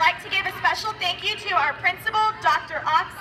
like to give a special thank you to our principal, Dr. Ox